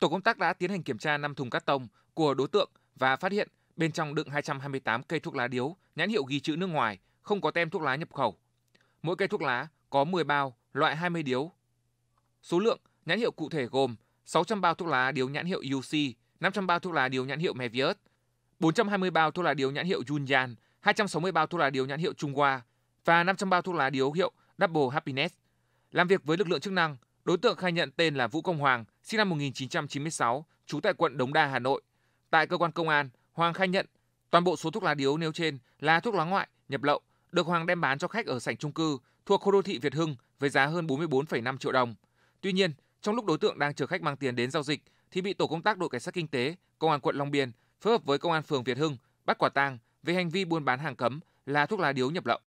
tổ công tác đã tiến hành kiểm tra 5 thùng cát tông của đối tượng và phát hiện bên trong đựng 228 cây thuốc lá điếu nhãn hiệu ghi chữ nước ngoài, không có tem thuốc lá nhập khẩu. Mỗi cây thuốc lá có 10 bao, loại 20 điếu. Số lượng nhãn hiệu cụ thể gồm 600 bao thuốc lá điếu nhãn hiệu UC, 500 bao thuốc lá điếu nhãn hiệu Mevius, 420 bao thuốc lá điếu nhãn hiệu Junyan, 260 bao thuốc lá điếu nhãn hiệu Trung Hoa và 500 bao thuốc lá điếu hiệu Double Happiness. Làm việc với lực lượng chức năng, đối tượng khai nhận tên là Vũ Công Hoàng, sinh năm 1996, trú tại quận Đống Đa, Hà Nội. Tại cơ quan công an, Hoàng khai nhận toàn bộ số thuốc lá điếu nêu trên là thuốc lá ngoại nhập lậu, được Hoàng đem bán cho khách ở sảnh trung cư thuộc khu đô thị Việt Hưng với giá hơn 44,5 triệu đồng. Tuy nhiên, trong lúc đối tượng đang chờ khách mang tiền đến giao dịch thì bị tổ công tác đội cảnh sát kinh tế, công an quận Long Biên phối hợp với công an phường Việt Hưng bắt quả tang về hành vi buôn bán hàng cấm là thuốc lá điếu nhập lậu.